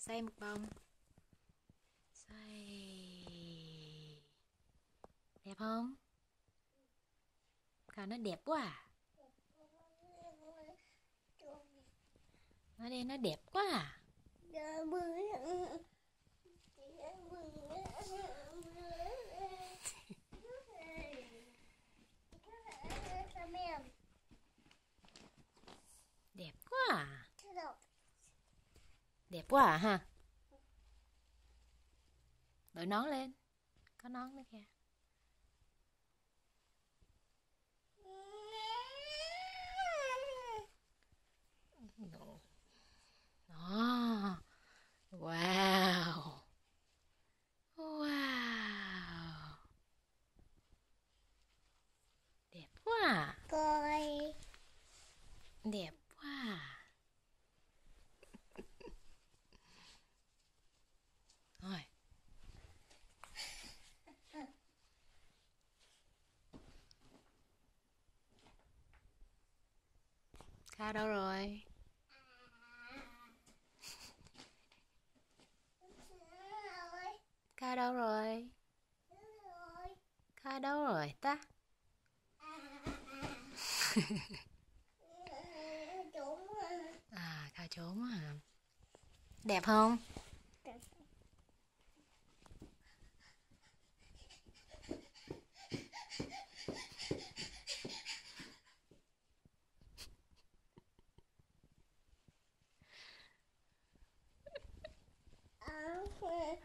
xoay một vòng. Xoay. Đẹp không? Khảo nó đẹp quá à? Nó đây nó đẹp quá à Đẹp quá à Đẹp quá à ha Đội nón lên Có nón nữa kìa Đó. Wow. Wow. Đẹp quá à. Đẹp quá à. Rồi. Kha đâu rồi? Kha đâu rồi? Kha đâu rồi ta? À, Kha trốn à. Đẹp không? 会